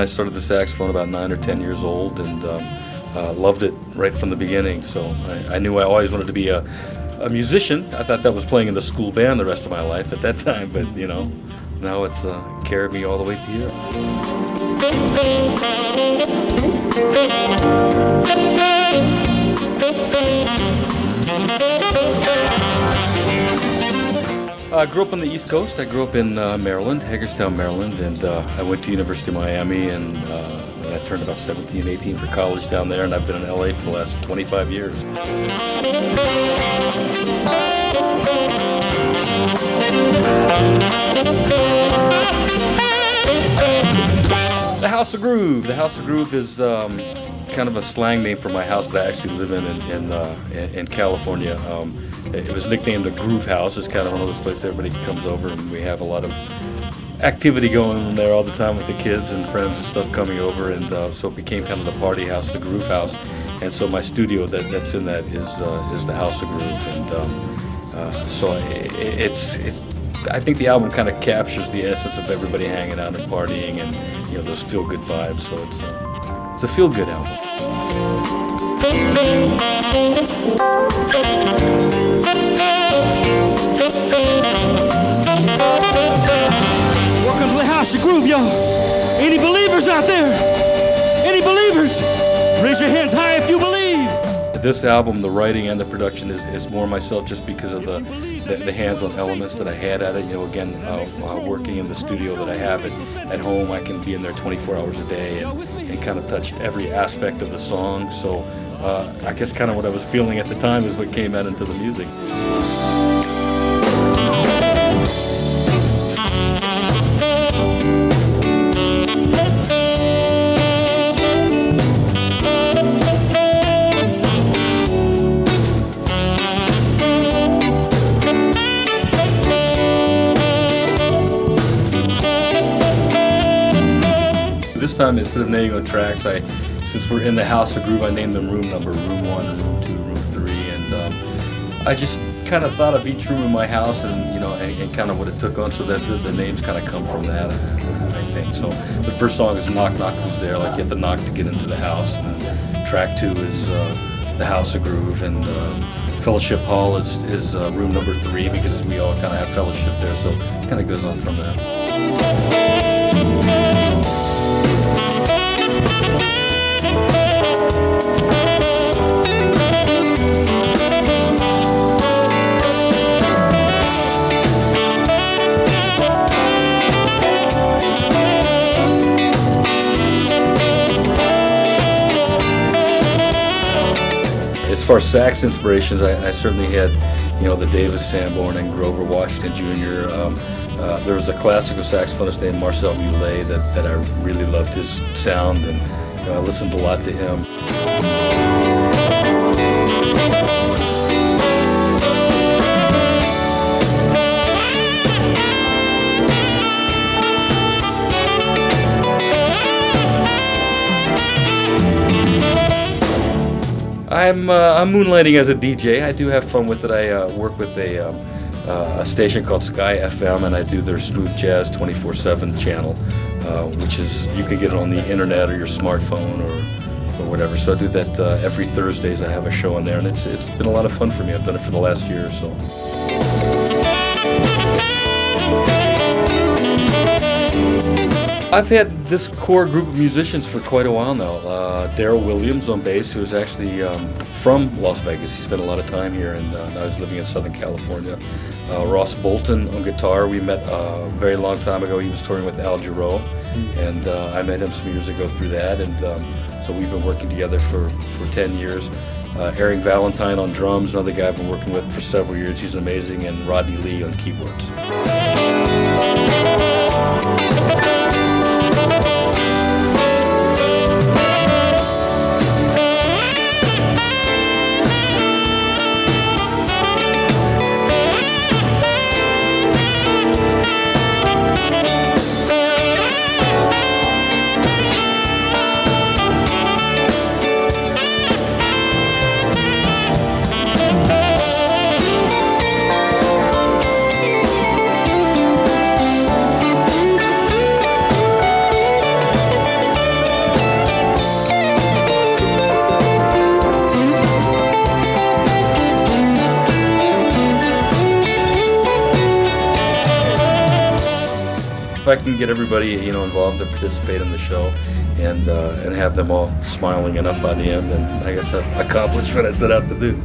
I started the saxophone about nine or ten years old and um, uh, loved it right from the beginning. So I, I, knew I always wanted to be a, a musician. I thought that was playing in the school band the rest of my life at that time, but you know, now it's uh, carried me all the way to here. I grew up on the East Coast. I grew up in uh, Maryland, Hagerstown, Maryland, and uh, I went to University of Miami, and uh, I turned about 17, 18 for college down there, and I've been in LA for the last 25 years. The House of Groove. The House of Groove is um, kind of a slang name for my house that I actually live in in, in, uh, in California. Um, it was nicknamed the Groove House. It's kind of one of those places everybody comes over and we have a lot of activity going on there all the time with the kids and friends and stuff coming over, and uh, so it became kind of the party house, the Groove House. And so my studio that, that's in that is uh, is the House of Groove, and um, uh, so it, it's it's. I think the album kind of captures the essence of everybody hanging out and partying, and you know those feel good vibes. So it's a, it's a feel good album. The House of Groove, y'all. Any believers out there? Any believers? Raise your hands high if you believe. This album, the writing and the production is, is more myself just because of the, the, the hands-on elements that I had at it. You know, again, uh, uh, working in the studio that I have at, at home, I can be in there 24 hours a day and, and kind of touch every aspect of the song. So uh, I guess kind of what I was feeling at the time is what came out into the music. Time, instead of naming the tracks, I, since we're in the House of Groove, I named them room number, room one, room two, room three, and um, I just kind of thought of each room in my house and you know and, and kind of what it took on. So that's the, names kind of come from that, I think. So the first song is Knock Knock Who's There, like you have to knock to get into the house. And track two is uh, the House of Groove, and uh, Fellowship Hall is is uh, room number three because we all kind of have fellowship there. So it kind of goes on from there. Far as sax inspirations, I, I, certainly had, you know, the David Sanborn and Grover Washington Jr. Um, uh, there was a classical saxophonist named Marcel Mule that, that I really loved his sound, and you know, I listened a lot to him. I'm uh, I'm moonlighting as a DJ. I do have fun with it. I uh, work with a, um, uh, a station called Sky FM, and I do their smooth jazz 24/7 channel, uh, which is you can get it on the internet or your smartphone or or whatever. So I do that uh, every Thursdays. I have a show on there, and it's it's been a lot of fun for me. I've done it for the last year or so. I've had this core group of musicians for quite a while now. Uh, Daryl Williams on bass, who's actually um, from Las Vegas. He spent a lot of time here, and uh, now he's living in Southern California. Uh, Ross Bolton on guitar. We met uh, a very long time ago. He was touring with Al Jarreau, and uh, I met him some years ago through that. And um, so we've been working together for, for 10 years. Uh, Eric Valentine on drums, another guy I've been working with for several years. He's amazing, and Rodney Lee on keyboards. I can get everybody, you know, involved to participate in the show, and uh, and have them all smiling and up by the end, and I guess I've accomplished what I set out to do.